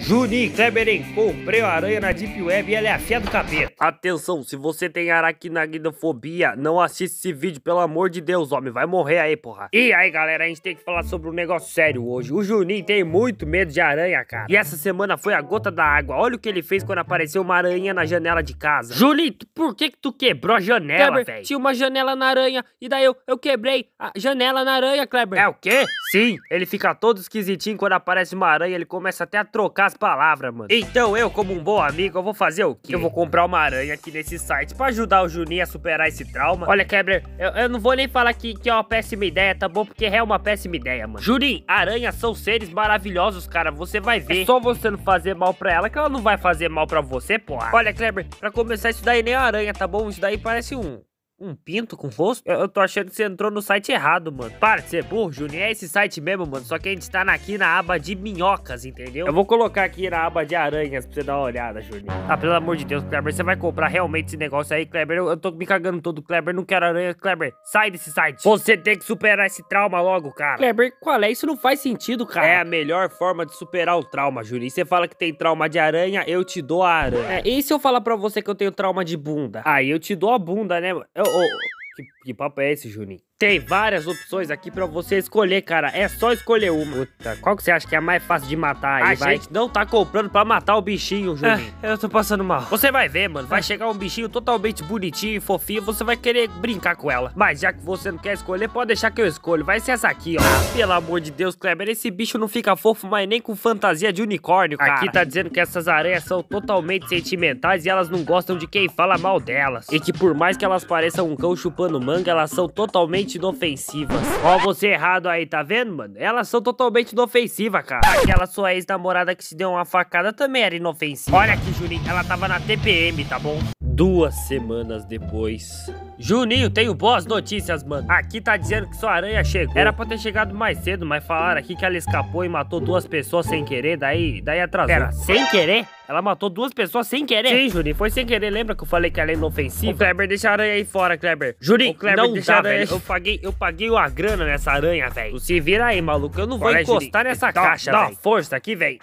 Juninho Kleber, comprei a aranha na Deep Web e ela é a fé do capeta. Atenção, se você tem aracnidofobia, não assiste esse vídeo, pelo amor de Deus, homem, vai morrer aí, porra. E aí, galera, a gente tem que falar sobre um negócio sério hoje. O Juninho tem muito medo de aranha, cara. E essa semana foi a gota da água. Olha o que ele fez quando apareceu uma aranha na janela de casa. Juninho, por que que tu quebrou a janela, velho? Tinha uma janela na aranha e daí eu, eu quebrei a janela na aranha, Kleber. É o quê? Sim, ele fica todo esquisitinho quando aparece uma aranha, ele começa até a trocar as palavras, mano. Então eu, como um bom amigo, eu vou fazer o quê? Eu vou comprar uma aranha aqui nesse site pra ajudar o Juninho a superar esse trauma. Olha, Kebler, eu, eu, não vou nem falar que, que é uma péssima ideia, tá bom? Porque é uma péssima ideia, mano. Juninho, aranhas são seres maravilhosos, cara. Você vai ver. É só você não fazer mal pra ela, que ela não vai fazer mal pra você, porra. Olha, Kleber, pra começar, isso daí nem é aranha, tá bom? Isso daí parece um um pinto com rosto? Eu, eu, tô achando que você entrou no site errado, mano. Para de ser burro, Juninho. É esse site mesmo, mano. Só que a gente tá aqui na aba de minhocas, entendeu? Eu vou colocar aqui na aba de aranhas pra você dar uma olhada, Juninho. Ah, pelo amor de Deus, Kleber. Você vai comprar realmente esse negócio aí, Kleber? Eu, eu tô me cagando todo, Kleber. Não quero aranha. Kleber, sai desse site. Você tem que superar esse trauma logo, cara. Kleber, qual é? Isso não faz sentido, cara. É a melhor forma de superar o trauma, Juninho. Você fala que tem trauma de aranha, eu te dou a aranha. É, e se eu falar pra você que eu tenho trauma de bunda? Aí eu te dou a bunda, né? Eu, eu, que, que papo é esse, Juninho? Tem várias opções aqui pra você escolher, cara. É só escolher uma. Puta, qual que você acha que é a mais fácil de matar aí, A vai? gente não tá comprando pra matar o bichinho, Juninho. É, eu tô passando mal. Você vai ver, mano. Vai chegar um bichinho totalmente bonitinho e fofinho. Você vai querer brincar com ela. Mas já que você não quer escolher, pode deixar que eu escolho. Vai ser essa aqui, ó. Ah, pelo amor de Deus, Kleber. Esse bicho não fica fofo, mas nem com fantasia de unicórnio, cara. Aqui tá dizendo que essas aranhas são totalmente sentimentais e elas não gostam de quem fala mal delas. E que por mais que elas pareçam um cão chupando manga, elas são totalmente inofensivas. Ó, você errado aí, tá vendo, mano? Elas são totalmente inofensivas, cara. Aquela sua ex-namorada que se deu uma facada também era inofensiva. Olha aqui, Juninho, ela tava na TPM, tá bom? Duas semanas depois. Juninho, tenho boas notícias, mano. Aqui tá dizendo que sua aranha chegou. Era pra ter chegado mais cedo, mas falaram aqui que ela escapou e matou duas pessoas sem querer, daí, daí atrasou. Pera, sem querer? Ela matou duas pessoas sem querer? Sim, Juninho, foi sem querer. Lembra que eu falei que ela é inofensiva? Ô, Kleber, deixa a aranha aí fora, Kleber. Juninho, Ô, Kleber, não deixa dá, a aranha... velho. Eu paguei, eu paguei uma grana nessa aranha, velho. Se vira aí, maluco. Eu não vou encostar Juninho, nessa dá, caixa, Dá velho. uma força aqui, velho.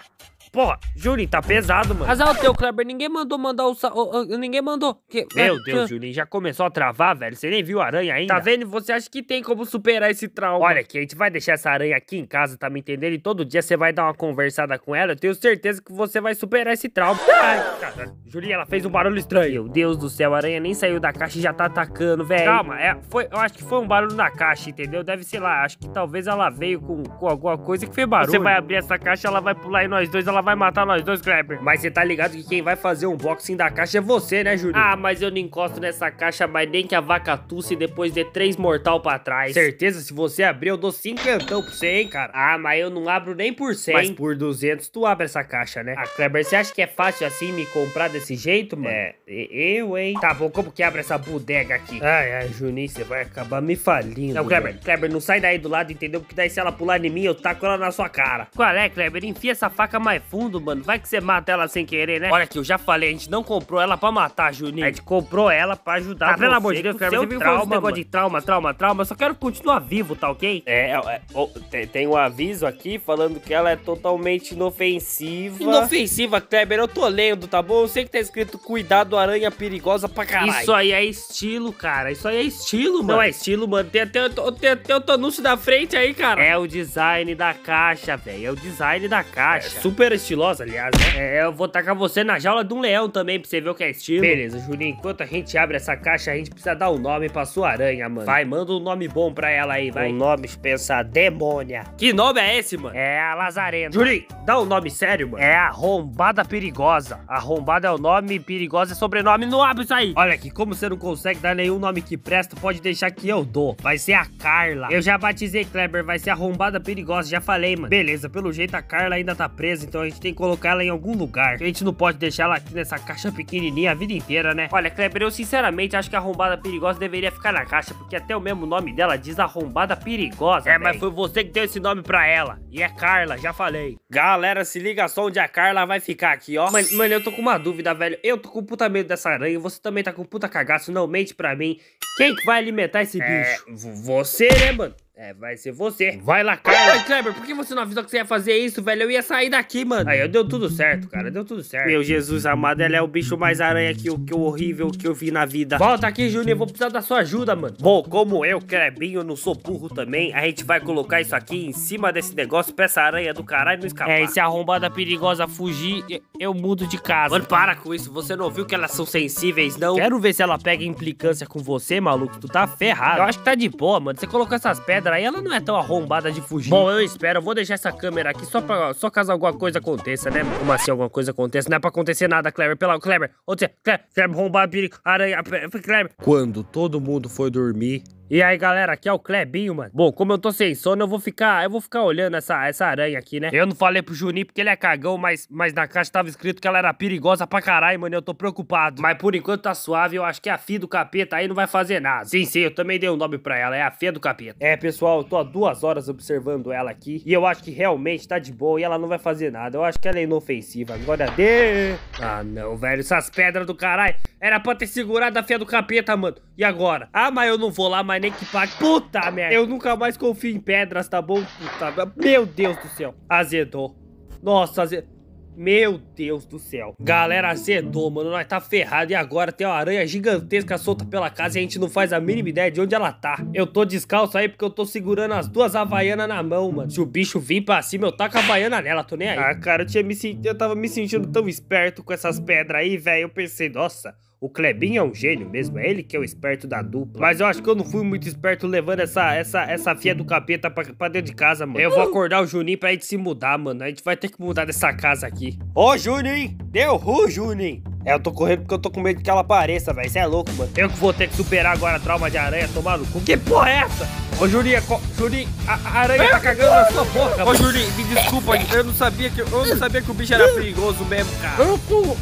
Porra, Juninho, tá pesado, mano. Mas é o teu, Kleber. Ninguém mandou mandar o... Sa... o, o ninguém mandou. Que... Meu Deus, Juninho, já começou a travar, velho. Você nem viu a aranha ainda. Tá vendo? Você acha que tem como superar esse trauma? Olha aqui, a gente vai deixar essa aranha aqui em casa, tá me entendendo? E todo dia você vai dar uma conversada com ela. Eu tenho certeza que você vai superar esse trauma. Ai, cara. Juninho, ela fez um barulho estranho. Meu Deus do céu, a aranha nem saiu da caixa e já tá atacando, velho. Calma, é, foi, eu acho que foi um barulho na caixa, entendeu? Deve ser lá. Acho que talvez ela veio com, com alguma coisa que fez barulho. Você vai abrir essa caixa, ela vai pular em nós dois, ela vai matar nós dois, Kleber. Mas você tá ligado que quem vai fazer um unboxing da caixa é você, né, Juninho? Ah, mas eu não encosto nessa caixa mais nem que a vaca tusse depois de três mortal pra trás. Certeza, se você abrir, eu dou cinquentão pra você, hein, cara? Ah, mas eu não abro nem por 100. Mas por 200 tu abre essa caixa, né? Ah, Kleber, você acha que é fácil assim me comprar desse jeito, mano? É, eu, hein? Tá bom, como que abre essa bodega aqui? Ai, ai, Juninho, você vai acabar me falindo. Não, Kleber, velho. Kleber, não sai daí do lado, entendeu? Porque daí se ela pular em mim, eu taco ela na sua cara. Qual é, Kleber? Enfia essa faca mais fundo, mano. Vai que você mata ela sem querer, né? Olha aqui, eu já falei, a gente não comprou ela pra matar, Juninho. A gente comprou ela pra ajudar você. Pelo amor de Deus, Kleber, você viu trauma, negócio mano. de trauma, trauma, trauma. Eu só quero continuar vivo, tá ok? É, é oh, tem, tem um aviso aqui falando que ela é totalmente inofensiva. Inofensiva, Kleber, eu tô lendo, tá bom? Eu sei que tá escrito cuidado, aranha perigosa pra caralho. Isso aí é estilo, cara. Isso aí é estilo, mano. Não é estilo, mano. Tem até, tem até o anúncio da frente aí, cara. É o design da caixa, velho. É o design da caixa. É super estilosa, aliás, né? É, eu vou tacar você na jaula de um leão também, pra você ver o que é estilo. Beleza, Juninho. Enquanto a gente abre essa caixa, a gente precisa dar um nome pra sua aranha, mano. Vai, manda um nome bom pra ela aí, vai. Um nome, pensar, Demônia. Que nome é esse, mano? É a Lazarena. Juninho, dá um nome sério, mano. É Arrombada Perigosa. Arrombada é o nome, perigosa é sobrenome. Não abre isso aí. Olha aqui, como você não consegue dar nenhum nome que presta, pode deixar que eu dou. Vai ser a Carla. Eu já batizei, Kleber. Vai ser Arrombada Perigosa, já falei, mano. Beleza, pelo jeito a Carla ainda tá presa, então a gente tem que colocar ela em algum lugar. A gente não pode deixar ela aqui nessa caixa pequenininha a vida inteira, né? Olha, Kleber, eu sinceramente acho que a Arrombada Perigosa deveria ficar na caixa, porque até o mesmo nome dela diz Arrombada Perigosa, É, mas foi você que deu esse nome pra ela. E é Carla, já falei. Galera, se liga só onde a Carla vai ficar aqui, ó. Mano, mano, eu tô com uma dúvida, velho. Eu tô com puta medo dessa aranha, você também tá com puta cagaço, não mente pra mim. Quem que vai alimentar esse É, bicho? você, né, mano? É, vai ser você. Vai lá, cara. Ai, Kleber, por que você não avisou que você ia fazer isso, velho? Eu ia sair daqui, mano. Aí, deu tudo certo, cara. Deu tudo certo. Meu Jesus amado, ela é o bicho mais aranha que o, que o horrível que eu vi na vida. Volta aqui, Juninho. Eu vou precisar da sua ajuda, mano. Bom, como eu, Clebinho, não sou burro também, a gente vai colocar isso aqui em cima desse negócio pra essa aranha do caralho não escapar. É, e se a arrombada perigosa fugir, eu mudo de casa. Mano, para com isso. Você não viu que elas são sensíveis, não? Quero ver se ela pega implicância com você, maluco. Tu tá ferrado. Eu acho que tá de boa, mano. Você colocou essas pedras aí, ela não é tão arrombada de fugir. Bom, eu espero. Eu vou deixar essa câmera aqui só, pra, só caso alguma coisa aconteça, né? Como assim alguma coisa aconteça? Não é pra acontecer nada, Kleber. Pela Kleber. Ou seja, Kleber, Kleber arrombado, perigo, aranha, Kleber. Quando todo mundo foi dormir, e aí, galera, aqui é o Klebinho, mano. Bom, como eu tô sem sono, eu vou ficar, eu vou ficar olhando essa, essa aranha aqui, né? Eu não falei pro Juninho porque ele é cagão, mas, mas na caixa tava escrito que ela era perigosa pra caralho, mano. Eu tô preocupado. Mas por enquanto tá suave, eu acho que a filha do capeta aí não vai fazer nada. Sim, sim, eu também dei um nome pra ela, é a filha do capeta. É, pessoal, eu tô há duas horas observando ela aqui e eu acho que realmente tá de boa e ela não vai fazer nada. Eu acho que ela é inofensiva. Agora de... Ah, não, velho, essas pedras do caralho. Era pra ter segurado a filha do capeta, mano. E agora? Ah, mas eu não vou lá mais nem que pague. Puta merda. Eu nunca mais confio em pedras, tá bom? Puta, meu Deus do céu. Azedou. Nossa, azedou. Meu Deus do céu. Galera, azedou, mano. Nós tá ferrado. E agora tem uma aranha gigantesca solta pela casa e a gente não faz a mínima ideia de onde ela tá. Eu tô descalço aí porque eu tô segurando as duas havaianas na mão, mano. Se o bicho vir pra cima, eu taco a havaiana nela. Tô nem aí. Ah, cara, eu, tinha me sentido, eu tava me sentindo tão esperto com essas pedras aí, velho. Eu pensei, nossa... O Klebinho é um gênio mesmo, é ele que é o esperto da dupla. Mas eu acho que eu não fui muito esperto levando essa, essa, essa fia do capeta pra, pra dentro de casa, mano. Eu vou acordar o Juninho pra gente se mudar, mano. A gente vai ter que mudar dessa casa aqui. Ô, Juninho! Deu ru, Juninho! É, eu tô correndo porque eu tô com medo que ela apareça, velho. Você é louco, mano. Eu que vou ter que superar agora a trauma de aranha, tomar no cu. Que porra é essa? Ô, Juninho, Juninho, a, a aranha tá cagando na sua boca. Ô, Juninho, me desculpa, eu não sabia que eu não sabia que o bicho era perigoso mesmo, cara. Eu tô...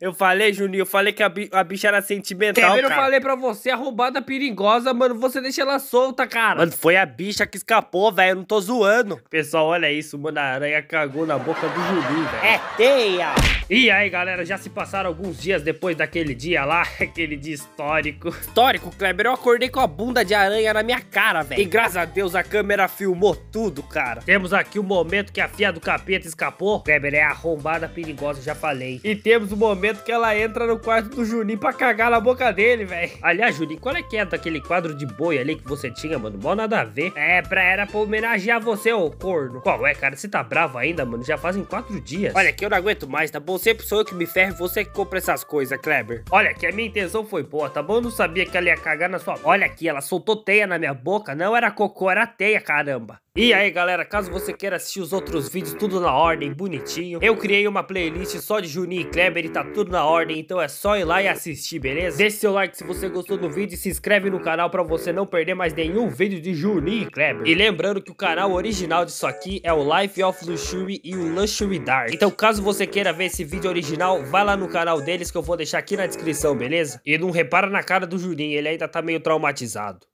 Eu falei, Juninho, eu falei que a, bi a bicha era sentimental, Kevin, cara. eu falei pra você, a roubada perigosa, mano, você deixa ela solta, cara. Mano, foi a bicha que escapou, velho, eu não tô zoando. Pessoal, olha isso, mano, a aranha cagou na boca do Juninho, velho. É teia! E aí, galera, já se passaram alguns dias depois daquele dia lá, aquele dia histórico. Histórico, Kleber, eu acordei com a bunda de aranha na minha cara, velho. E graças a Deus a câmera filmou tudo, cara. Temos aqui o momento que a fia do capeta escapou. Kleber, é arrombada perigosa, já falei. E temos o momento que ela entra no quarto do Juninho pra cagar na boca dele, velho. Aliás, Juninho, qual é que é daquele quadro de boi ali que você tinha, mano? Mal nada a ver. É, pra, era pra homenagear você, ô corno. Qual é, cara? Você tá bravo ainda, mano? Já fazem quatro dias. Olha, que eu não aguento mais, tá bom? Sempre sou eu que me ferro e você que compra essas coisas, Kleber. Olha, que a minha intenção foi boa, tá bom? Eu não sabia que ela ia cagar na sua... Olha aqui, ela soltou teia na minha boca. Não era cocô, era teia, caramba. E aí, galera, caso você queira assistir os outros vídeos tudo na ordem, bonitinho, eu criei uma playlist só de Juninho e Kleber e tá tudo na ordem, então é só ir lá e assistir, beleza? Deixe seu like se você gostou do vídeo e se inscreve no canal pra você não perder mais nenhum vídeo de Juninho e Kleber. E lembrando que o canal original disso aqui é o Life of Luxury e o Luxury Dark. Então caso você queira ver esse vídeo original, vai lá no canal deles que eu vou deixar aqui na descrição, beleza? E não repara na cara do Juninho, ele ainda tá meio traumatizado.